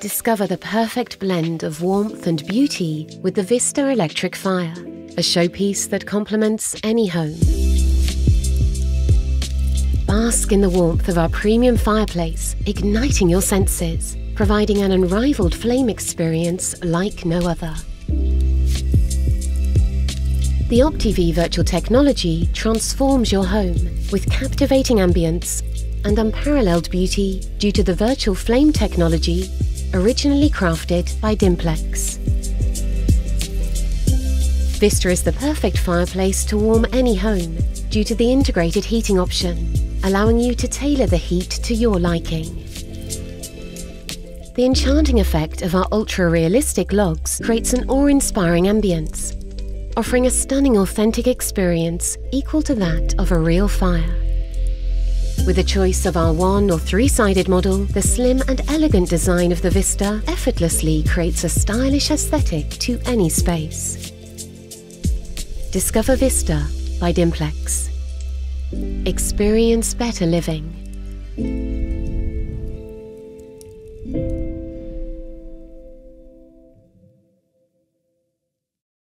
Discover the perfect blend of warmth and beauty with the Vista Electric Fire, a showpiece that complements any home. Bask in the warmth of our premium fireplace, igniting your senses, providing an unrivaled flame experience like no other. The Opti-Virtual technology transforms your home with captivating ambience and unparalleled beauty due to the virtual flame technology originally crafted by Dimplex. Vista is the perfect fireplace to warm any home due to the integrated heating option, allowing you to tailor the heat to your liking. The enchanting effect of our ultra-realistic logs creates an awe-inspiring ambience, offering a stunning authentic experience equal to that of a real fire. With a choice of our one or three-sided model, the slim and elegant design of the Vista effortlessly creates a stylish aesthetic to any space. Discover Vista by Dimplex. Experience better living.